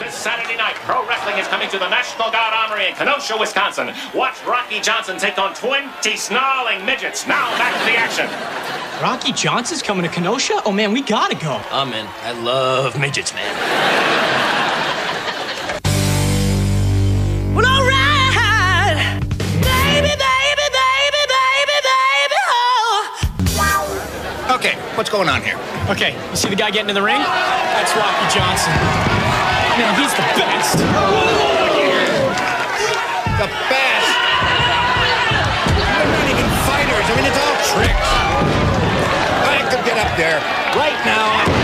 This Saturday night, pro wrestling is coming to the National Guard Armory in Kenosha, Wisconsin. Watch Rocky Johnson take on 20 snarling midgets. Now back to the action. Rocky Johnson's coming to Kenosha? Oh man, we gotta go. I'm in. I love midgets, man. Well, all right. Baby, baby, baby, baby, baby, oh. Okay, what's going on here? Okay, you see the guy getting in the ring? That's Rocky Johnson. Man, he's the best. The best. They're not even fighters. I mean, it's all tricks. I could get up there right now. Ah,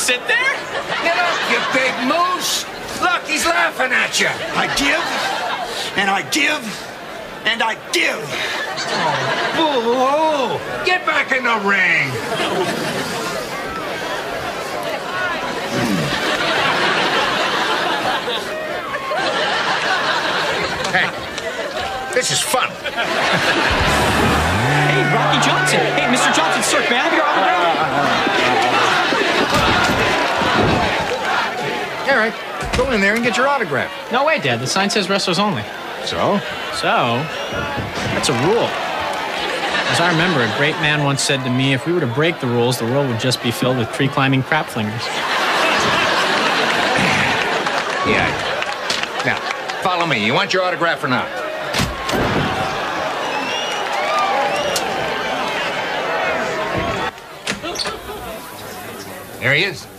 just sit there. Get up, you big moose! Look, he's laughing at you. I give, and I give, and I give. Oh, whoa! Get back in the ring! Hey, this is fun. Hey, Rocky Johnson. Hey, Mr. Johnson, sir, may I have your autograph? All right, go in there and get your autograph. No way, Dad. The sign says wrestlers only. So? So, that's a rule. As I remember, a great man once said to me, if we were to break the rules, the world would just be filled with tree climbing crap flingers. Yeah. Now, follow me. You want your autograph or not? There he is.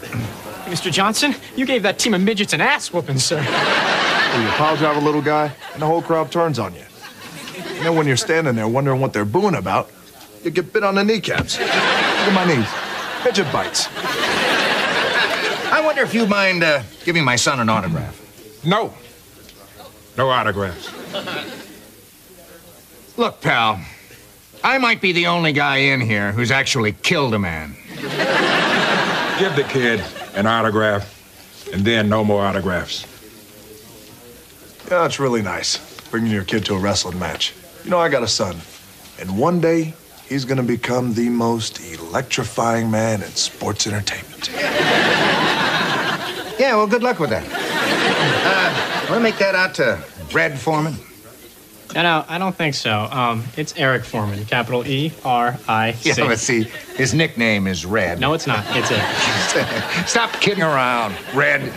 Mr. Johnson, you gave that team of midgets an ass whooping, sir. Well, you pile drive a little guy, and the whole crowd turns on you. And then when you're standing there wondering what they're booing about, you get bit on the kneecaps. Look at my knees. Midget bites. I wonder if you mind uh, giving my son an autograph. No. No autographs. Look, pal, I might be the only guy in here who's actually killed a man. Give the kid an autograph, and then no more autographs. Yeah, it's really nice bringing your kid to a wrestling match. You know, I got a son, and one day he's gonna become the most electrifying man in sports entertainment. Yeah, well, good luck with that. Uh, want to make that out to Red Foreman? No, no, I don't think so. Um, it's Eric Foreman, capital E R I C. Yeah, but see, his nickname is Red. No, it's not. It's Eric. Stop kidding around, Red.